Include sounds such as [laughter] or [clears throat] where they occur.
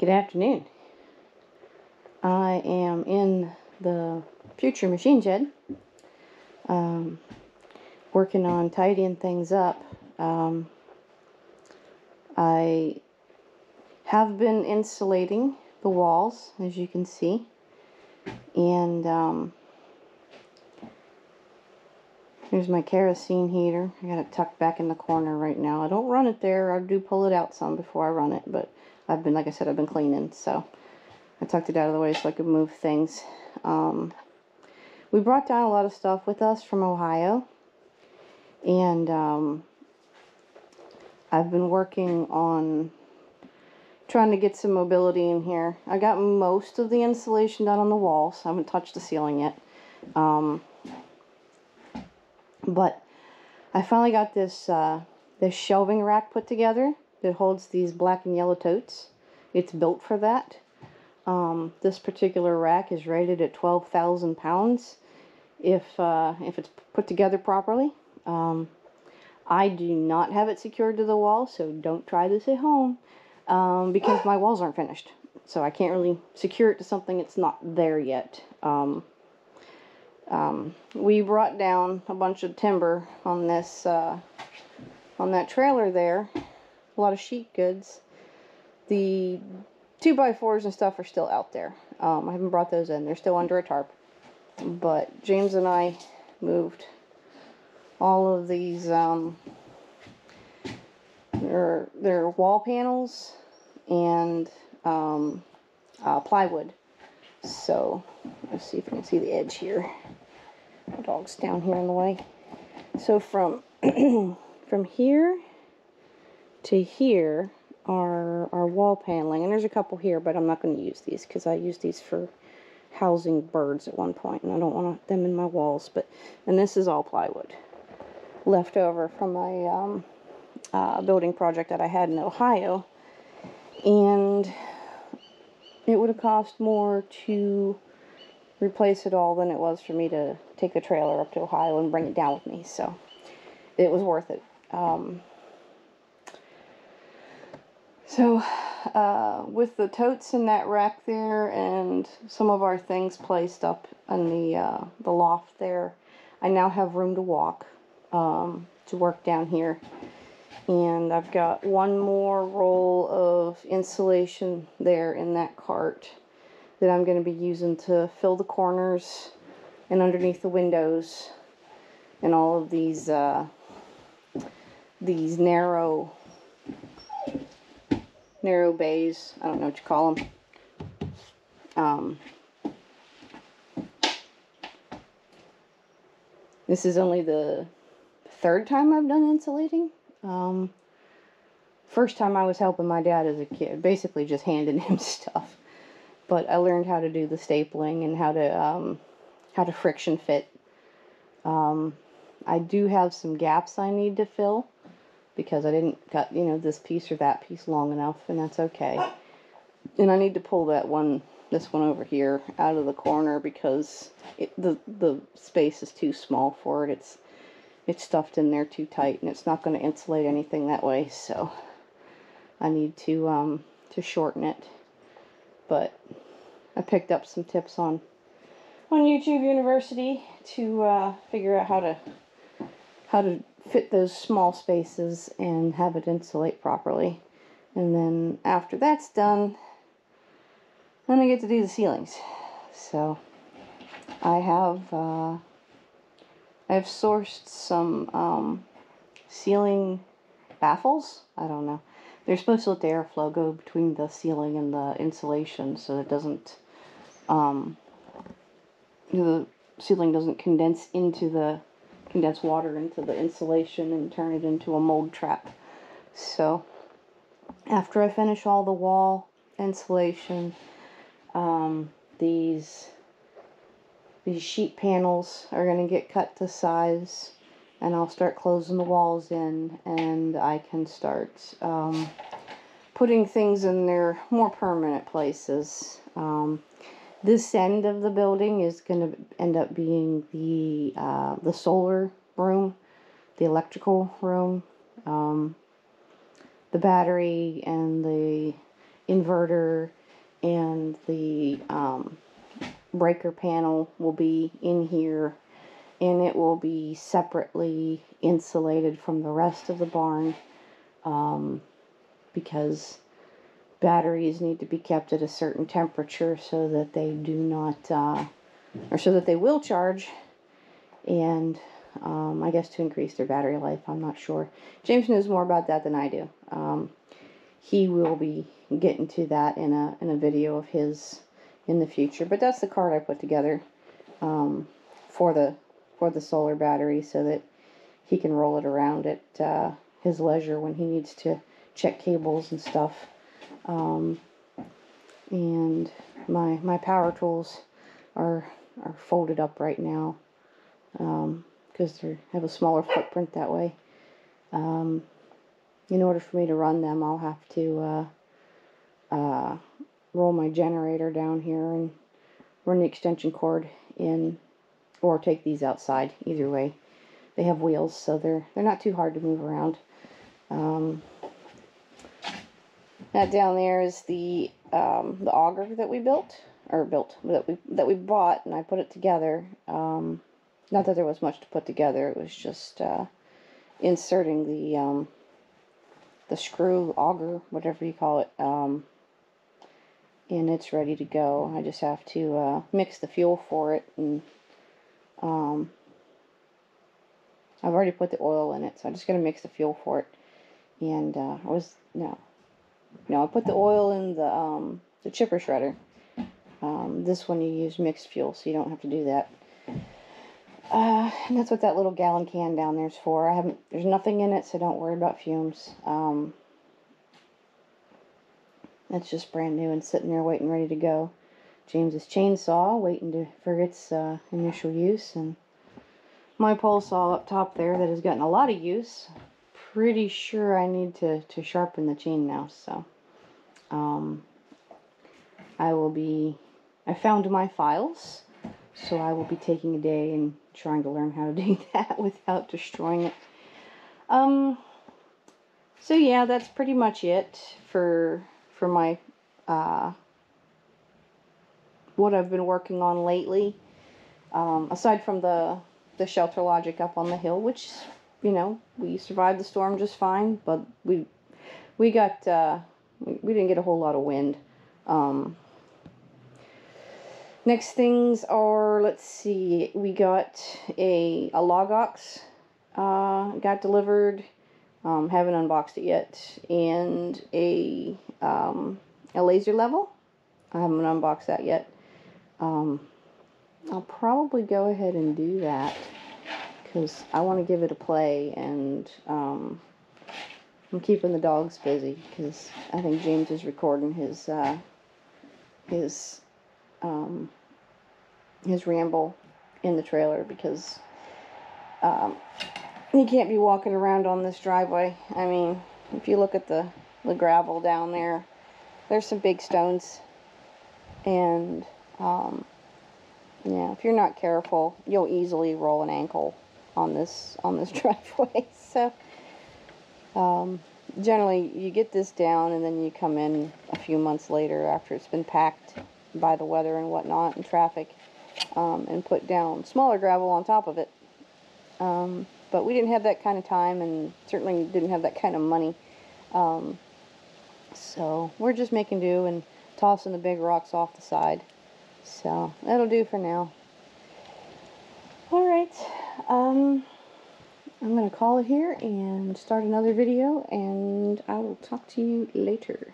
Good afternoon. I am in the future machine shed, um, working on tidying things up. Um, I have been insulating the walls, as you can see, and um, here's my kerosene heater. I got it tucked back in the corner right now. I don't run it there. I do pull it out some before I run it, but I've been, like I said, I've been cleaning, so I tucked it out of the way so I could move things. Um, we brought down a lot of stuff with us from Ohio, and um, I've been working on trying to get some mobility in here. I got most of the insulation done on the walls. I haven't touched the ceiling yet. Um, but I finally got this uh, this shelving rack put together that holds these black and yellow totes. It's built for that. Um, this particular rack is rated at 12,000 pounds if, uh, if it's put together properly. Um, I do not have it secured to the wall, so don't try this at home um, because my walls aren't finished. So I can't really secure it to something that's not there yet. Um, um, we brought down a bunch of timber on this, uh, on that trailer there a lot of sheet goods. The two by fours and stuff are still out there. Um, I haven't brought those in. They're still under a tarp. But James and I moved all of these um, their, their wall panels and um, uh, plywood. So let's see if you can see the edge here. The dog's down here in the way. So from [clears throat] from here to here are our wall paneling. And there's a couple here, but I'm not going to use these because I use these for housing birds at one point, and I don't want them in my walls. But And this is all plywood left over from my um, uh, building project that I had in Ohio. And it would have cost more to replace it all than it was for me to take the trailer up to Ohio and bring it down with me. So it was worth it. Um, so, uh, with the totes in that rack there and some of our things placed up in the, uh, the loft there, I now have room to walk um, to work down here. And I've got one more roll of insulation there in that cart that I'm going to be using to fill the corners and underneath the windows and all of these uh, these narrow narrow bays. I don't know what you call them. Um, this is only the third time I've done insulating. Um, first time I was helping my dad as a kid, basically just handing [laughs] him stuff. But I learned how to do the stapling and how to um, how to friction fit. Um, I do have some gaps I need to fill because I didn't cut, you know, this piece or that piece long enough, and that's okay. And I need to pull that one, this one over here, out of the corner because it, the the space is too small for it. It's it's stuffed in there too tight, and it's not going to insulate anything that way. So I need to um, to shorten it. But I picked up some tips on on YouTube University to uh, figure out how to how to fit those small spaces and have it insulate properly. And then after that's done, then I get to do the ceilings. So I have uh, I've sourced some um, ceiling baffles. I don't know. They're supposed to let the airflow go between the ceiling and the insulation so it doesn't um, the ceiling doesn't condense into the condense water into the insulation and turn it into a mold trap. So after I finish all the wall insulation, um, these these sheet panels are going to get cut to size and I'll start closing the walls in and I can start um, putting things in their more permanent places. Um, this end of the building is going to end up being the uh, the solar room, the electrical room, um, the battery and the inverter and the um, breaker panel will be in here and it will be separately insulated from the rest of the barn um, because batteries need to be kept at a certain temperature so that they do not uh, or so that they will charge and um, I guess to increase their battery life. I'm not sure. James knows more about that than I do. Um, he will be getting to that in a in a video of his in the future. But that's the card I put together um, for the for the solar battery so that he can roll it around at uh, his leisure when he needs to check cables and stuff. Um, and my my power tools are are folded up right now because um, they have a smaller footprint that way. Um, in order for me to run them, I'll have to uh, uh, roll my generator down here and run the extension cord in or take these outside either way they have wheels so they're they're not too hard to move around um, that down there is the um, the auger that we built or built that we that we bought and I put it together um, not that there was much to put together it was just uh, inserting the um, the screw auger whatever you call it um, and it's ready to go. I just have to uh, mix the fuel for it and um, I've already put the oil in it so I'm just going to mix the fuel for it and uh, I was no no I put the oil in the um, the chipper shredder um, this one you use mixed fuel so you don't have to do that uh, and that's what that little gallon can down there is for I haven't there's nothing in it so don't worry about fumes um, that's just brand new and sitting there waiting ready to go. James's chainsaw waiting to, for its uh, initial use and my pole saw up top there that has gotten a lot of use. Pretty sure I need to, to sharpen the chain now so um, I will be I found my files so I will be taking a day and trying to learn how to [laughs] do that without destroying it. Um, so yeah, that's pretty much it for for my uh, what I've been working on lately. Um, aside from the the ShelterLogic up on the hill, which you know we survived the storm just fine, but we we got uh, we, didn't get a whole lot of wind. Um, next things are let's see, we got a a LogOX uh, got delivered. Um, haven't unboxed it yet, and a um, a laser level. I haven't unboxed that yet. Um, I'll probably go ahead and do that because I want to give it a play and um, I'm keeping the dogs busy because I think James is recording his uh, his um, his ramble in the trailer because um, he can't be walking around on this driveway. I mean, if you look at the the gravel down there. There's some big stones. And, um, yeah, if you're not careful, you'll easily roll an ankle on this, on this [laughs] driveway. So, um, generally, you get this down and then you come in a few months later after it's been packed by the weather and whatnot and traffic um, and put down smaller gravel on top of it. Um, but we didn't have that kind of time and certainly didn't have that kind of money. Um, so we're just making do and tossing the big rocks off the side. So that'll do for now. Alright, um, I'm going to call it here and start another video and I will talk to you later.